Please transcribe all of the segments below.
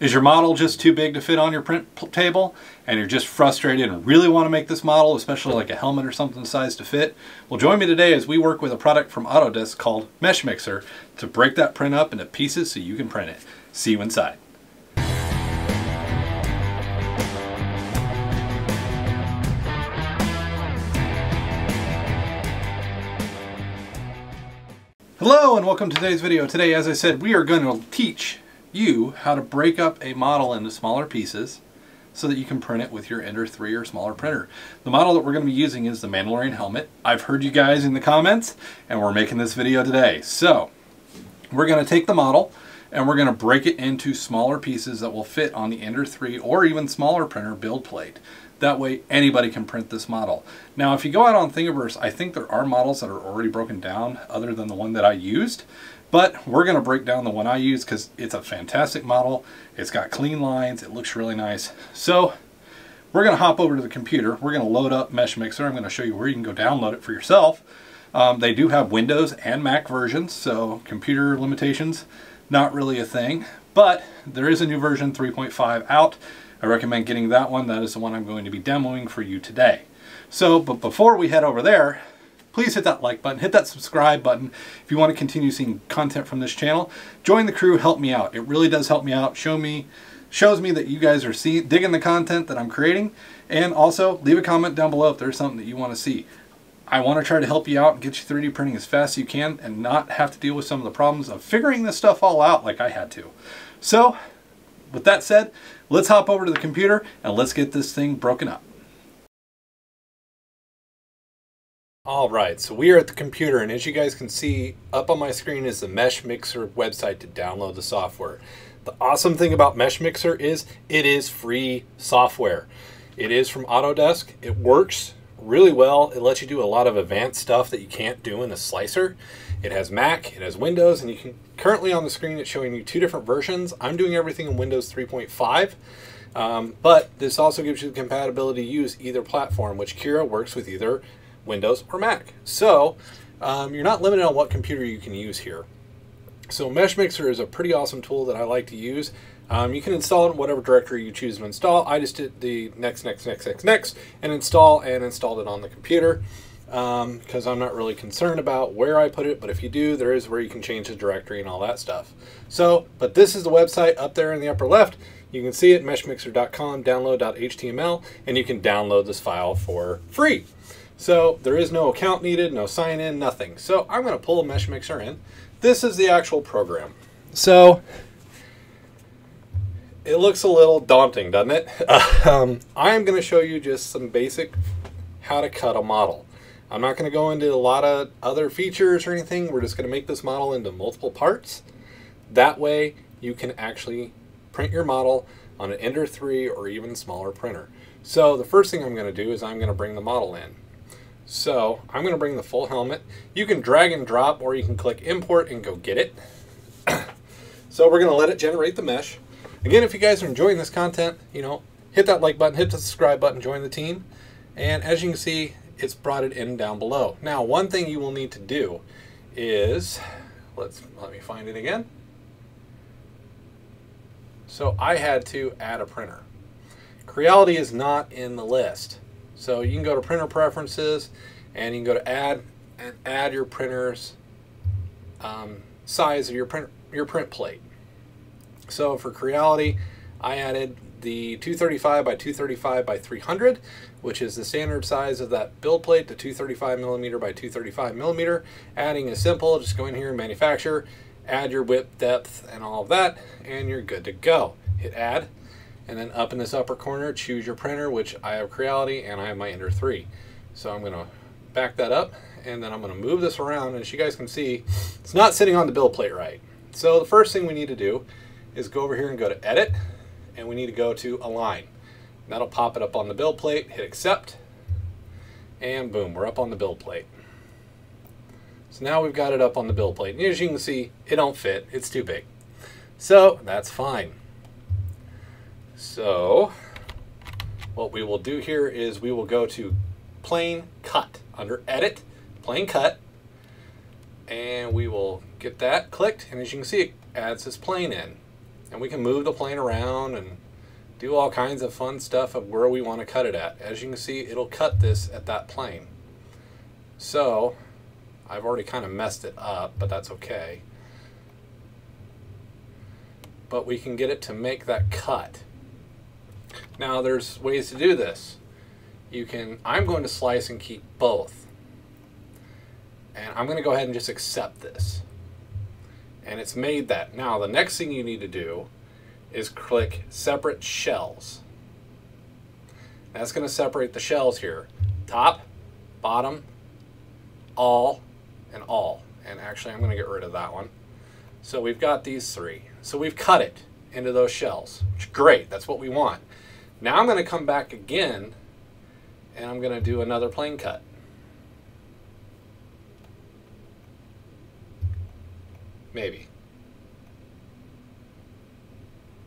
Is your model just too big to fit on your print table and you're just frustrated and really want to make this model, especially like a helmet or something size to fit? Well, join me today as we work with a product from Autodesk called Meshmixer to break that print up into pieces so you can print it. See you inside. Hello and welcome to today's video. Today, as I said, we are going to teach you how to break up a model into smaller pieces so that you can print it with your Ender 3 or smaller printer. The model that we're going to be using is the Mandalorian helmet. I've heard you guys in the comments and we're making this video today. So we're going to take the model and we're going to break it into smaller pieces that will fit on the Ender 3 or even smaller printer build plate. That way anybody can print this model. Now if you go out on Thingiverse, I think there are models that are already broken down other than the one that I used. But we're going to break down the one I use because it's a fantastic model. It's got clean lines. It looks really nice. So we're going to hop over to the computer. We're going to load up Meshmixer. I'm going to show you where you can go download it for yourself. Um, they do have Windows and Mac versions, so computer limitations, not really a thing. But there is a new version 3.5 out. I recommend getting that one. That is the one I'm going to be demoing for you today. So, but before we head over there, please hit that like button, hit that subscribe button if you want to continue seeing content from this channel. Join the crew, help me out. It really does help me out. Show me, shows me that you guys are see, digging the content that I'm creating. And also, leave a comment down below if there's something that you want to see. I want to try to help you out and get you 3D printing as fast as you can and not have to deal with some of the problems of figuring this stuff all out like I had to. So, with that said, let's hop over to the computer and let's get this thing broken up. All right, so we are at the computer, and as you guys can see, up on my screen is the Meshmixer website to download the software. The awesome thing about Meshmixer is it is free software. It is from Autodesk. It works really well. It lets you do a lot of advanced stuff that you can't do in a slicer. It has Mac, it has Windows, and you can currently on the screen it's showing you two different versions. I'm doing everything in Windows 3.5. Um, but this also gives you the compatibility to use either platform, which Cura works with either Windows, or Mac. So um, you're not limited on what computer you can use here. So Meshmixer is a pretty awesome tool that I like to use. Um, you can install it in whatever directory you choose to install. I just did the next, next, next, next, next, and install and installed it on the computer because um, I'm not really concerned about where I put it, but if you do, there is where you can change the directory and all that stuff. So, but this is the website up there in the upper left. You can see it, meshmixer.com, download.html, and you can download this file for free. So there is no account needed, no sign in, nothing. So I'm going to pull a meshmixer in. This is the actual program. So it looks a little daunting, doesn't it? um, I am going to show you just some basic how to cut a model. I'm not going to go into a lot of other features or anything. We're just going to make this model into multiple parts. That way you can actually print your model on an Ender 3 or even smaller printer. So the first thing I'm going to do is I'm going to bring the model in. So I'm going to bring the full helmet. You can drag and drop or you can click import and go get it. so we're going to let it generate the mesh. Again, if you guys are enjoying this content, you know, hit that like button, hit the subscribe button, join the team. And as you can see, it's brought it in down below. Now, one thing you will need to do is, let's let me find it again. So I had to add a printer. Creality is not in the list. So you can go to printer preferences and you can go to add and add your printer's um, size of your print your print plate. So for Creality, I added the 235 by 235 by 300, which is the standard size of that build plate, the 235 millimeter by 235 millimeter. Adding is simple, just go in here and manufacture, add your width, depth, and all of that, and you're good to go. Hit add, and then up in this upper corner, choose your printer, which I have Creality and I have my Ender 3. So I'm going to back that up and then I'm going to move this around. And as you guys can see, it's not sitting on the build plate right. So the first thing we need to do is go over here and go to Edit and we need to go to Align. That'll pop it up on the build plate, hit Accept, and boom, we're up on the build plate. So now we've got it up on the build plate. And as you can see, it don't fit, it's too big. So that's fine. So what we will do here is we will go to plane cut under edit, plane cut, and we will get that clicked. And as you can see, it adds this plane in. And we can move the plane around and do all kinds of fun stuff of where we want to cut it at. As you can see, it'll cut this at that plane. So, I've already kind of messed it up, but that's okay. But we can get it to make that cut. Now, there's ways to do this. You can, I'm going to slice and keep both. And I'm going to go ahead and just accept this. And it's made that. Now, the next thing you need to do is click separate shells. That's going to separate the shells here. Top, bottom, all, and all. And actually, I'm going to get rid of that one. So we've got these three. So we've cut it into those shells, great. That's what we want. Now I'm going to come back again, and I'm going to do another plane cut. Maybe.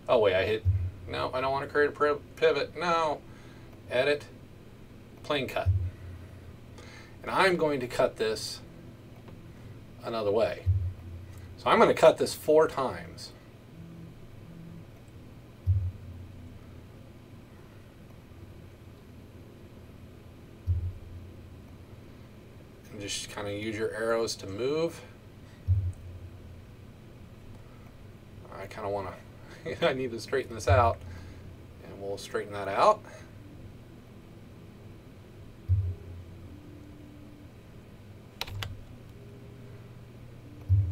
Oh wait, I hit, no, I don't want to create a pivot. No, edit, plane cut. And I'm going to cut this another way. So I'm going to cut this four times. And just kind of use your arrows to move. I kind of want to I need to straighten this out. And we'll straighten that out.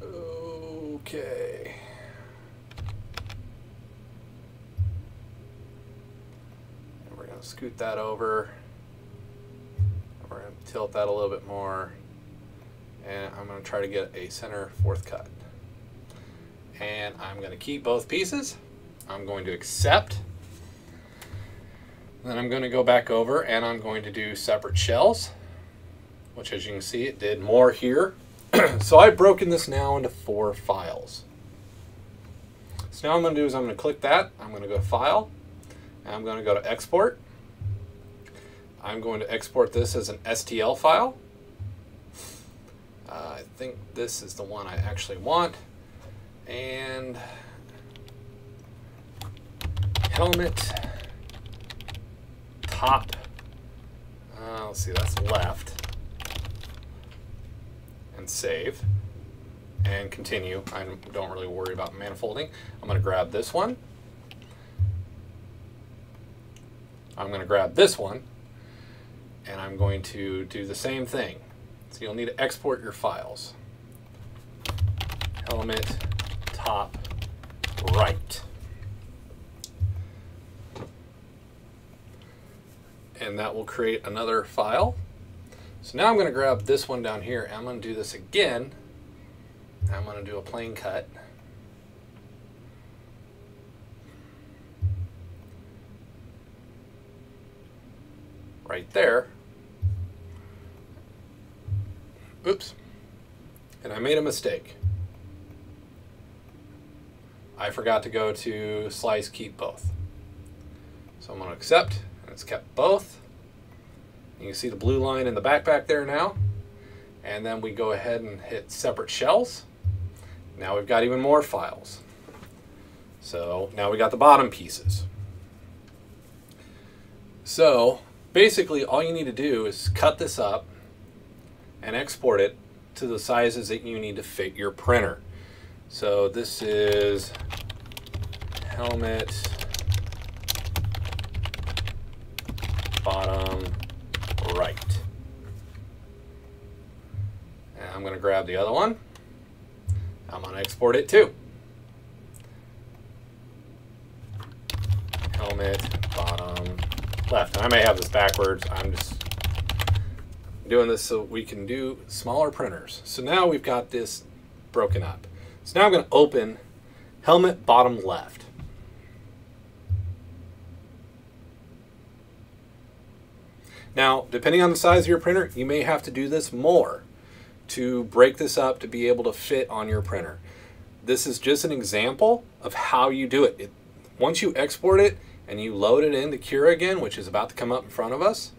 Okay. And we're going to scoot that over. We're going to tilt that a little bit more. And I'm going to try to get a center fourth cut and I'm going to keep both pieces. I'm going to accept. Then I'm going to go back over and I'm going to do separate shells, which as you can see, it did more here. so I've broken this now into four files. So now I'm going to do is I'm going to click that. I'm going to go to File. And I'm going to go to Export. I'm going to export this as an STL file. Uh, I think this is the one I actually want. And helmet top. Uh, let's see that's left. And save. And continue. I don't really worry about manifolding. I'm going to grab this one. I'm going to grab this one. And I'm going to do the same thing so you'll need to export your files helmet top right. And that will create another file. So now I'm going to grab this one down here. I'm going to do this again. I'm going to do a plane cut. Right there. Oops. And I made a mistake. I forgot to go to slice keep both. So I'm going to accept, and it's kept both. You can see the blue line in the backpack there now. And then we go ahead and hit separate shells. Now we've got even more files. So now we got the bottom pieces. So basically all you need to do is cut this up and export it to the sizes that you need to fit your printer. So this is helmet, bottom right. And I'm going to grab the other one. I'm going to export it too. Helmet, bottom, left. And I may have this backwards. I'm just doing this so we can do smaller printers. So now we've got this broken up. So now I'm going to open helmet bottom left. Now, depending on the size of your printer, you may have to do this more to break this up to be able to fit on your printer. This is just an example of how you do it. it once you export it and you load it into Cura again, which is about to come up in front of us,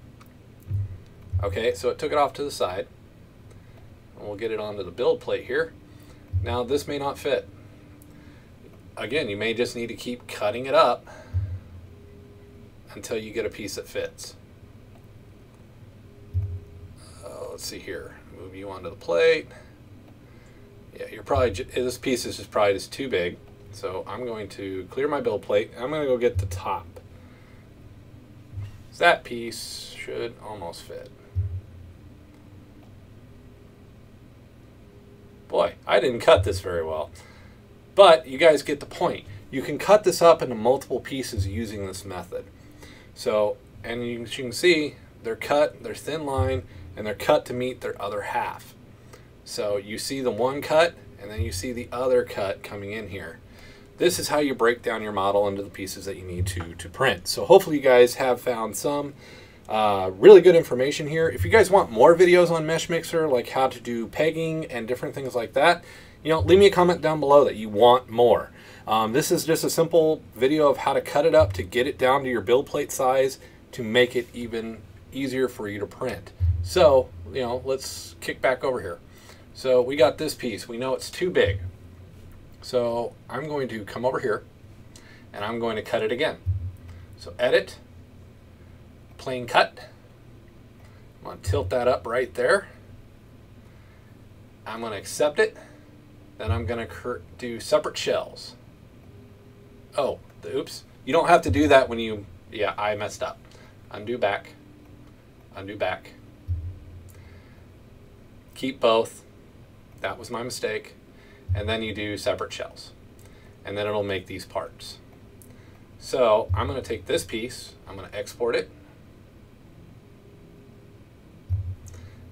okay, so it took it off to the side. And we'll get it onto the build plate here. Now this may not fit. again, you may just need to keep cutting it up until you get a piece that fits. Uh, let's see here. Move you onto the plate. Yeah, you're probably, this piece is just probably just too big. So I'm going to clear my build plate. I'm going to go get the top. So that piece should almost fit. Boy, I didn't cut this very well. But you guys get the point. You can cut this up into multiple pieces using this method. So, and you, you can see they're cut, they're thin line, and they're cut to meet their other half. So you see the one cut, and then you see the other cut coming in here. This is how you break down your model into the pieces that you need to, to print. So hopefully you guys have found some uh, really good information here. If you guys want more videos on Meshmixer, like how to do pegging and different things like that, you know, leave me a comment down below that you want more. Um, this is just a simple video of how to cut it up to get it down to your build plate size to make it even easier for you to print. So, you know, let's kick back over here. So we got this piece. We know it's too big. So I'm going to come over here and I'm going to cut it again. So edit, plane cut. I'm going to tilt that up right there. I'm going to accept it. Then I'm going to do separate shells. Oh, the, oops. You don't have to do that when you, yeah, I messed up. Undo back, undo back. Keep both. That was my mistake. And then you do separate shells. And then it'll make these parts. So I'm going to take this piece, I'm going to export it.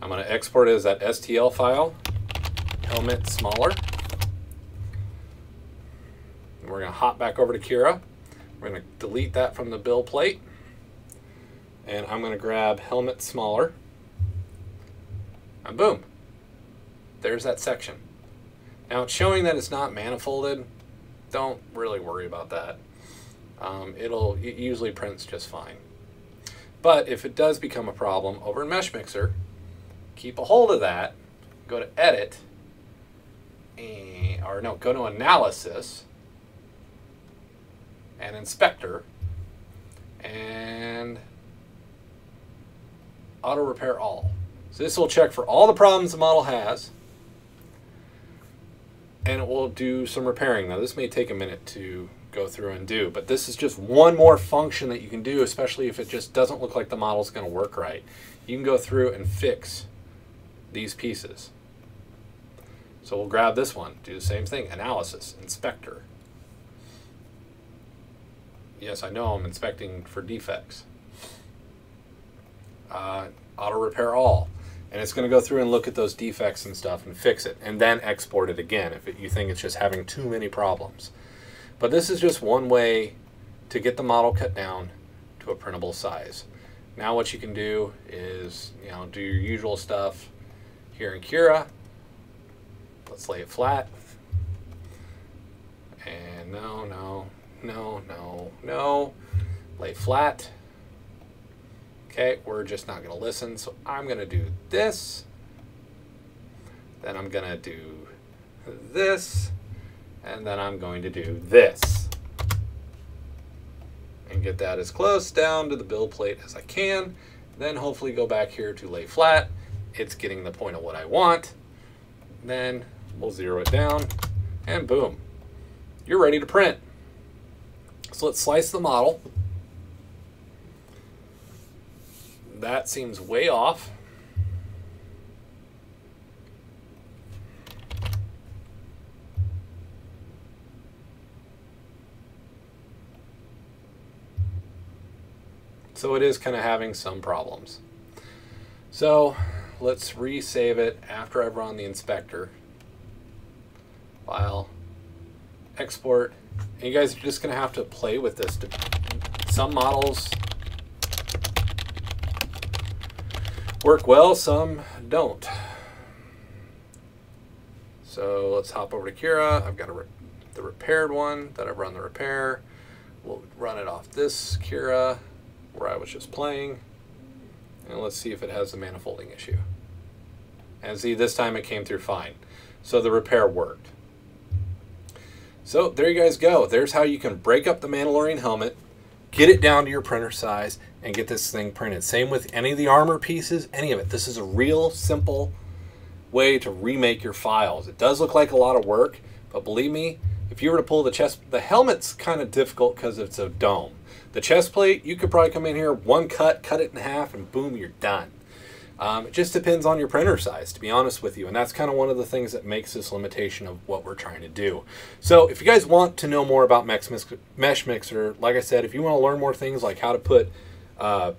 I'm going to export it as that STL file, helmet smaller. And we're going to hop back over to Cura. We're going to delete that from the build plate. And I'm going to grab helmet smaller. And boom, there's that section. Now it's showing that it's not manifolded. Don't really worry about that. Um, it'll it usually prints just fine. But if it does become a problem over in Meshmixer, keep a hold of that, go to Edit, and, or no, go to Analysis, and Inspector, and Auto Repair All. So this will check for all the problems the model has, and it will do some repairing. Now this may take a minute to go through and do, but this is just one more function that you can do, especially if it just doesn't look like the model is going to work right. You can go through and fix these pieces. So we'll grab this one, do the same thing, analysis, inspector. Yes, I know I'm inspecting for defects. Uh, auto repair all and it's going to go through and look at those defects and stuff and fix it and then export it again if it, you think it's just having too many problems. But this is just one way to get the model cut down to a printable size. Now what you can do is, you know, do your usual stuff here in Cura. Let's lay it flat. And no, no, no, no, no. Lay flat. Okay, we're just not going to listen. So I'm going to do this. Then I'm going to do this. And then I'm going to do this. And get that as close down to the build plate as I can. Then hopefully go back here to lay flat. It's getting the point of what I want. Then we'll zero it down. And boom. You're ready to print. So let's slice the model. that seems way off. So it is kind of having some problems. So let's resave it after I've run the inspector. File, export. And you guys are just going to have to play with this. Some models work well, some don't. So let's hop over to Cura. I've got re the repaired one that I've run the repair. We'll run it off this Cura where I was just playing. And let's see if it has the manifolding issue. And see, this time it came through fine. So the repair worked. So there you guys go. There's how you can break up the Mandalorian helmet, get it down to your printer size, and get this thing printed. Same with any of the armor pieces, any of it. This is a real simple way to remake your files. It does look like a lot of work, but believe me, if you were to pull the chest, the helmet's kind of difficult because it's a dome. The chest plate, you could probably come in here, one cut, cut it in half, and boom, you're done. Um, it just depends on your printer size, to be honest with you. And that's kind of one of the things that makes this limitation of what we're trying to do. So if you guys want to know more about Meshmixer, like I said, if you want to learn more things like how to put uh,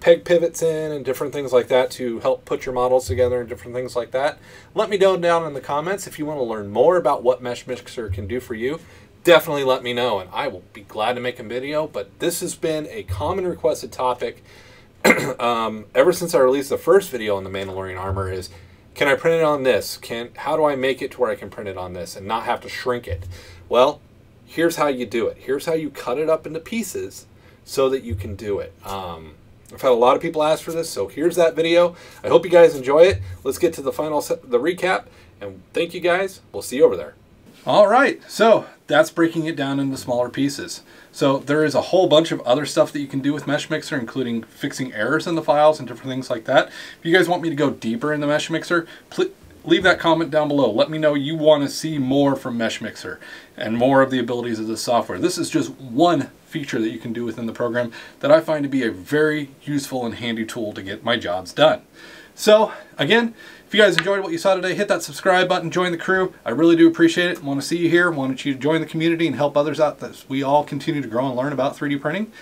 peg pivots in and different things like that to help put your models together and different things like that, let me know down in the comments if you want to learn more about what Meshmixer can do for you. Definitely let me know and I will be glad to make a video. But this has been a common requested topic um, ever since I released the first video on the Mandalorian armor is, can I print it on this? Can How do I make it to where I can print it on this and not have to shrink it? Well, here's how you do it. Here's how you cut it up into pieces so that you can do it. Um, I've had a lot of people ask for this, so here's that video. I hope you guys enjoy it. Let's get to the final the recap, and thank you guys. We'll see you over there. All right, so that's breaking it down into smaller pieces. So there is a whole bunch of other stuff that you can do with Meshmixer, including fixing errors in the files and different things like that. If you guys want me to go deeper in the Meshmixer, leave that comment down below. Let me know you want to see more from Meshmixer and more of the abilities of the software. This is just one feature that you can do within the program that I find to be a very useful and handy tool to get my jobs done. So again, if you guys enjoyed what you saw today, hit that subscribe button, join the crew. I really do appreciate it. Want to see you here. Want you to join the community and help others out as we all continue to grow and learn about 3D printing.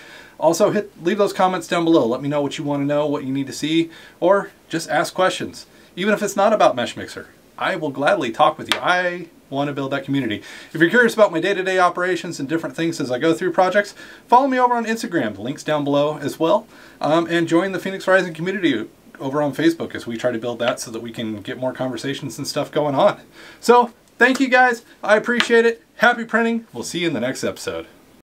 Also, hit leave those comments down below. Let me know what you want to know, what you need to see, or just ask questions. Even if it's not about Meshmixer, I will gladly talk with you. I want to build that community. If you're curious about my day-to-day -day operations and different things as I go through projects, follow me over on Instagram. The link's down below as well. Um, and join the Phoenix Rising community over on Facebook as we try to build that so that we can get more conversations and stuff going on. So thank you guys. I appreciate it. Happy printing. We'll see you in the next episode.